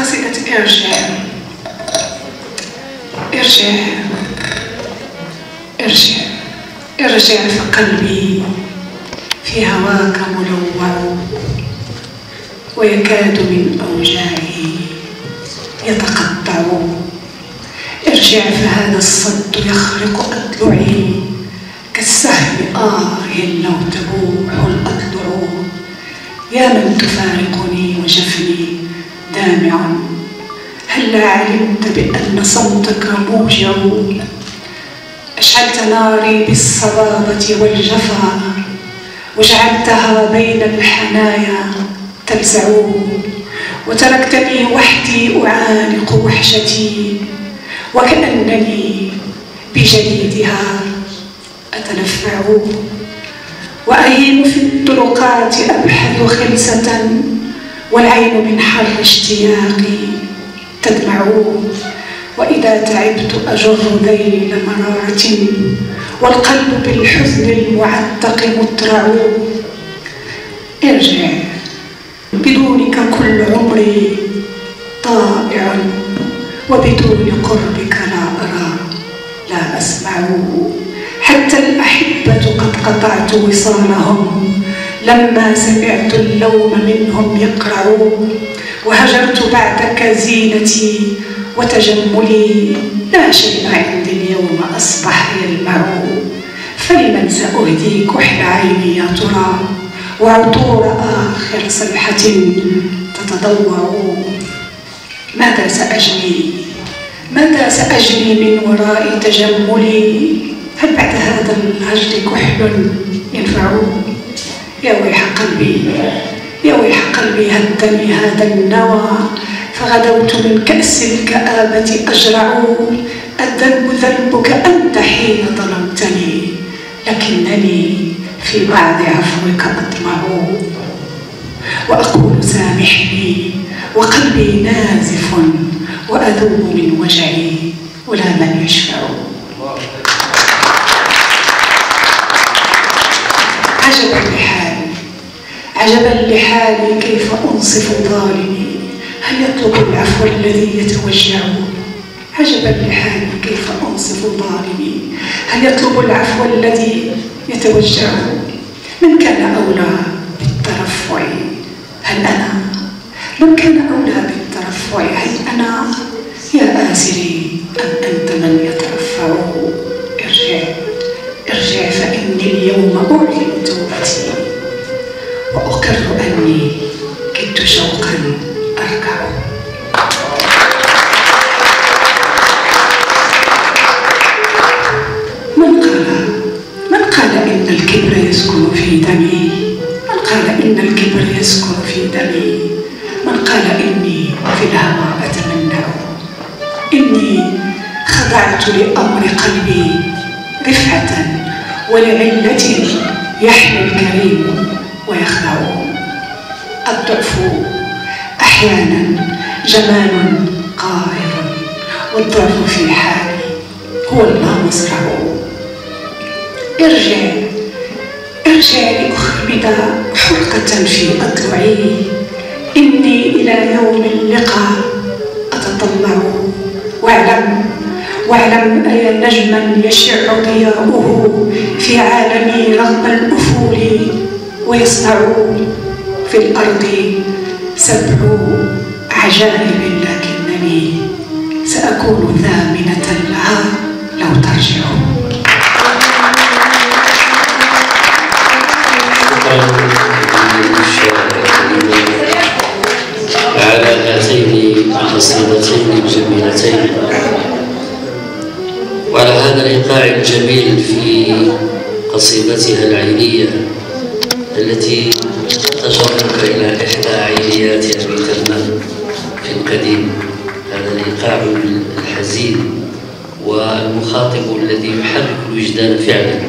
قصيدة ارجع ارجع ارجع ارجع فقلبي في هواك ملوع ويكاد من أوجاعه يتقطع. ارجع فهذا الصد يخرق أضلعي كالسهم آه لو تبوح الأضلع يا من تفارقني وجفني دامع هل علمت بأن صمتك موجع؟ أشعلت ناري بالصبابة والجفا. وجعلتها بين الحنايا تلزع. وتركتني وحدي أعانق وحشتي. وكأنني بجليدها أتنفع. وأهيم في الطرقات أبحث خلسة. والعين من حر اشتياقي تدمع وإذا تعبت أجر ذيل مرارة والقلب بالحزن المعتق مترع ارجع بدونك كل عمري طائع وبدون قربك لا أرى لا أسمع. حتى الأحبة قد قطعت وصالهم لما سمعت اللوم منهم يقرع وهجرت بعدك زينتي وتجملي لا شيء عندي اليوم أصبح يلمع فلمن سأهدي كحل عيني يا ترى؟ وعطور آخر صيحة تتضوع. ماذا سأجني؟ ماذا سأجني من وراء تجملي؟ هل بعد هذا الهجر كحل ينفع يا ويح قلبي يا ويح قلبي هدني هذا النوى فغدوت من كأس الكآبة أجرع الذنب ذنبك أنت حين ظلمتني لكنني في بعد عفوك أطمع. وأقول سامحني وقلبي نازف وأذوب من وجعي ولا من يشفع عجبا لحالي عجبا لحالي كيف أنصف ظالمي؟ هل يطلب العفو الذي يتوجع عجبا لحالي كيف أنصف ظالمي؟ هل يطلب العفو الذي يتوجع من كان أولى بالترفع؟ هل أنا؟ من كان أولى بالترفع؟ هل أنا؟ يا آسري أم أنت من يترفع؟ ارجع ارجع فإني اليوم أعلن قال إن الكبر يسكن في دمي. من قال إني في الهوى أتمنى إني خضعت لأمر قلبي رفعة ولعلة يحمي الكريم ويخدع الضعف أحيانا جمال قاهر والضعف في حالي هو المصرع. ارجع ارجع لأخمد حلقة في أضلعي إني إلى يوم اللقاء أتطلع واعلم واعلم أي نجما يشع ضياؤه في عالمي رغم الأفول. ويصنع في الأرض سبع عجائب لكنني سأكون ثامنة لها لو ترجعوا. الإيقاع الجميل في قصيدتها العينية التي تجرك إلى إحدى عينيات أبي تمام في القديم. هذا الإيقاع الحزين والمخاطب الذي يحرك الوجدان فعلا.